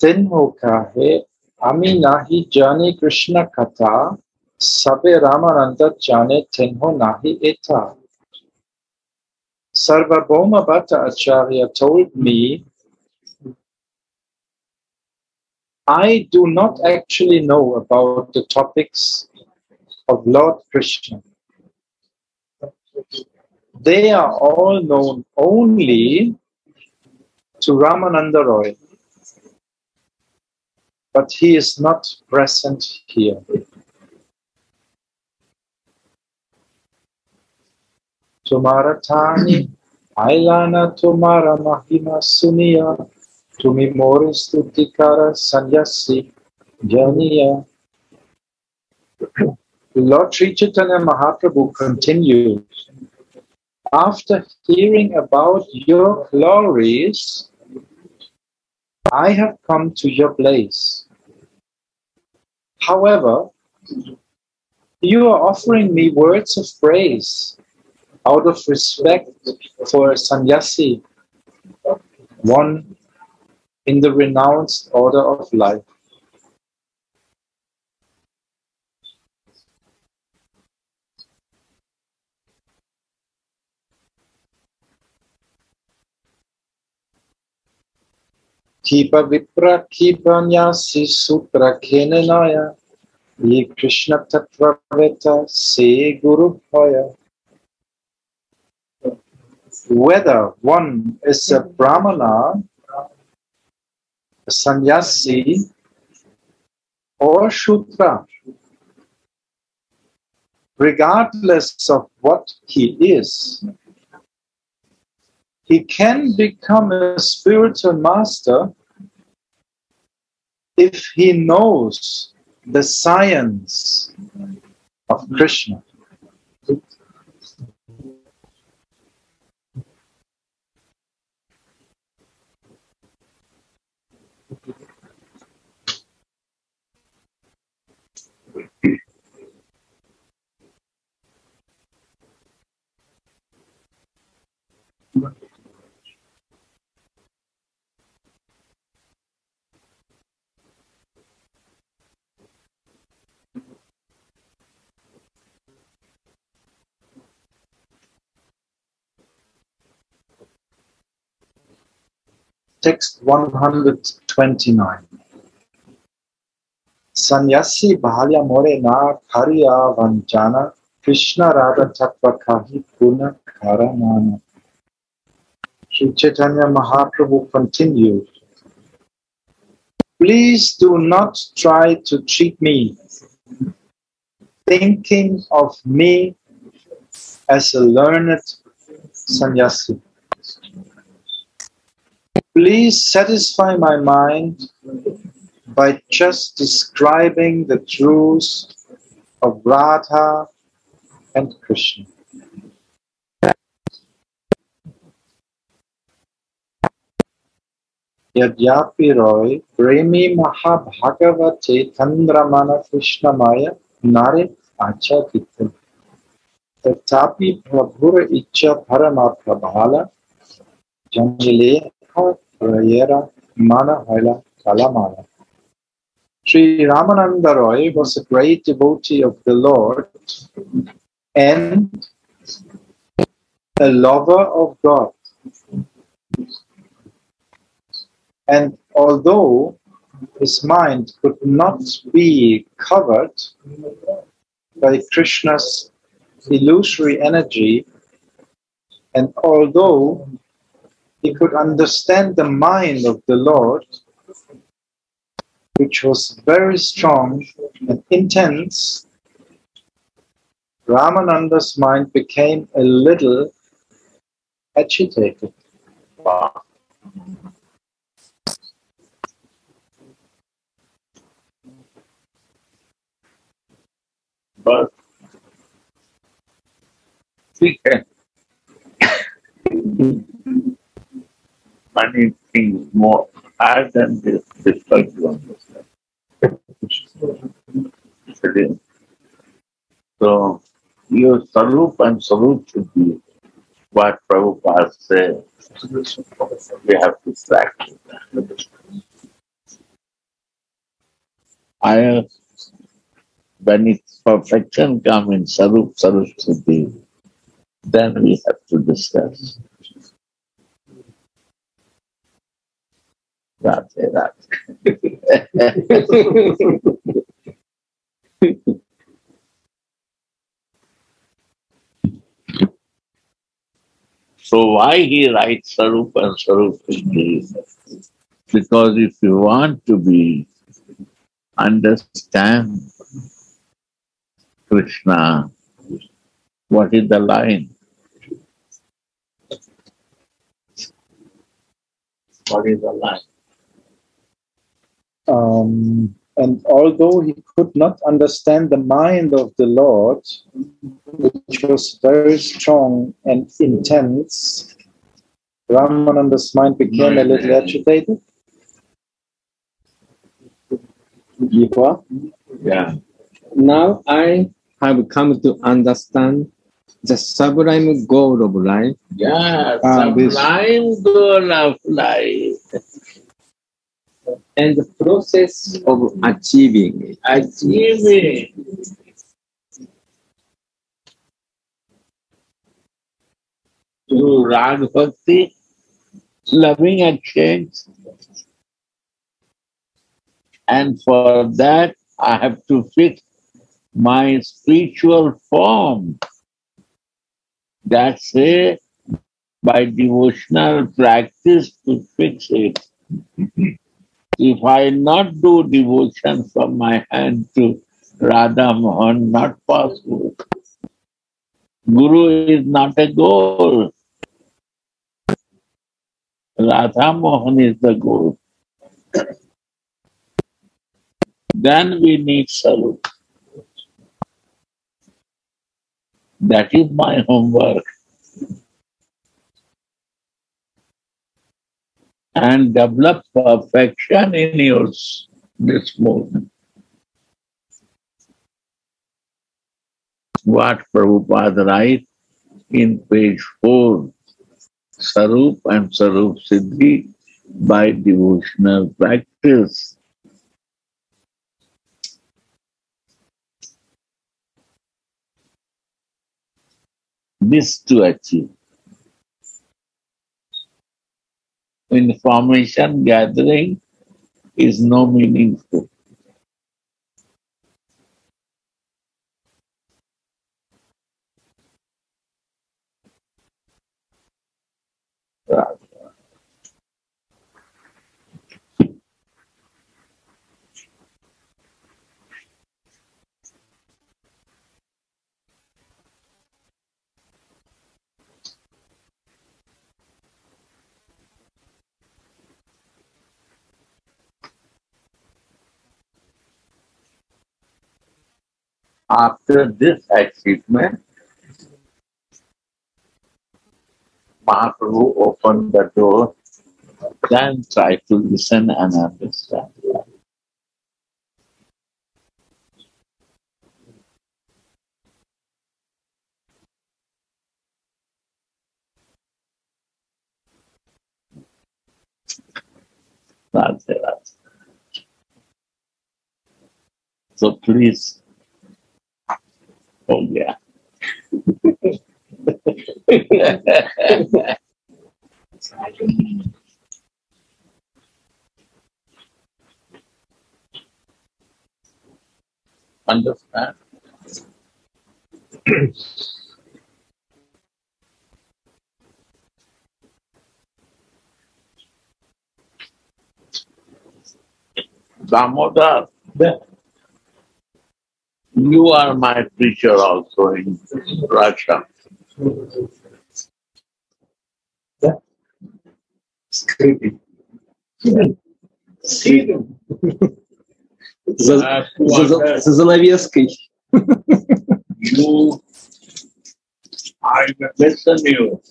Then ho kahe, ami nahi jani Krishna katha, सबे रामानंद जाने तिन्हो nahi eta. Sarvabhauma Bhatta Acharya told me, I do not actually know about the topics of Lord Krishna. They are all known only to Ramananda Roy, but he is not present here. तुम्हारा ठानी आइलाना तुम्हारा महिमा सुनिया तुम्ही मोर स्तुतिकार संन्यासी जनिया Lord Sri Chaitanya Mahaprabhu continued, After hearing about your glories, I have come to your place. However, you are offering me words of praise out of respect for a sannyasi, one in the renounced order of life. Kipa Vipra Kipa Nyasi Sutra Kenanaya Ye Krishna Tattvaveta Se Guru Bhaya. Whether one is a Brahmana, a sannyasi, or Shudra, regardless of what he is, he can become a spiritual master if he knows the science of Krishna. Text 129. Sanyasi Bhalya More Na Karya Vanjana Krishna Radha Tattva Kahi Puna Karanana. Sri Chaitanya Mahaprabhu continued. Please do not try to cheat me, thinking of me as a learned sannyasi. Please satisfy my mind by just describing the truths of Radha and Krishna. यद्यापि Roy प्रेमी महाभागवते चंद्रमन कृष्णमय नारे आचादित तथापि प्रभुर इच्छा परम प्रभाल जंगले Prayera Mana Haila Kalamala. Sri Ramananda Roy was a great devotee of the Lord and a lover of God. And although his mind could not be covered by Krishna's illusory energy, and although he could understand the mind of the Lord, which was very strong and intense, Ramananda's mind became a little agitated. But we can many things more higher than this difficult to understand. So your sarup and sarup should be what Prabhupada said. We have to practice. I, when its perfection come in sarup, sarup siddhi, then we have to discuss. Radhe, Radhe. So why he writes Sarup and Sarup Siddhi? Because if you want to be understand Krishna, what is the line? What is the line? Um, and although he could not understand the mind of the Lord, which was very strong and intense, Ramananda's mind became a little agitated. Yipa. Yeah. Now I have come to understand the sublime goal of life Yeah, Ah, this- sublime goal of life. and the process of achieving it. Achieving. Through Rag Bhakti, loving exchange, And for that, I have to fix my spiritual form. That's a by devotional practice to fix it. if I not do devotion from my hand to Radha Mohan, not possible. Guru is not a goal. Radha Mohan is the goal. then we need Sarup. That is my homework. And develop perfection in yours this moment. What Prabhupada writes in page 4 Sarup and Sarup Siddhi by devotional practice. This to achieve. Information gathering is no meaningful. After this achievement, Mahaprabhu opened the door, then try to listen and understand. That's it. So please, oh yeah. Understand? Damodar, you are my preacher also in Russia. Скрытый. You have to За, за- understand. за занавеской. you, I will listen you,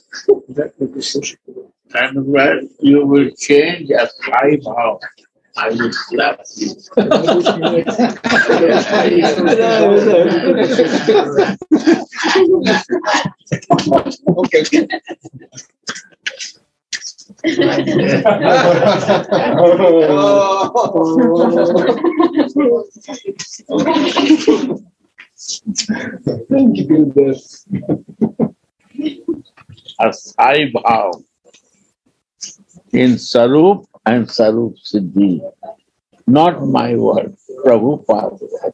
and when you will change as I vow, I will slap you. as I vow in Sarup and Sarup Siddhi. Not my word, Prabhupada.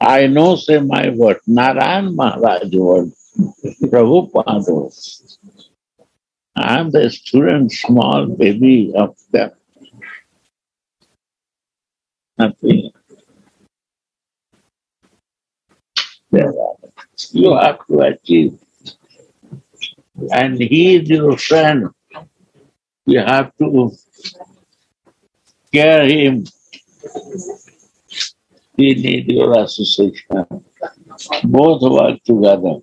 I know say my word, Narayan Maharaj word, Prabhupada. I am the student, small baby of them. Nothing. There are. You have to achieve. And he is your friend. You have to care him. He need your association. Both work together.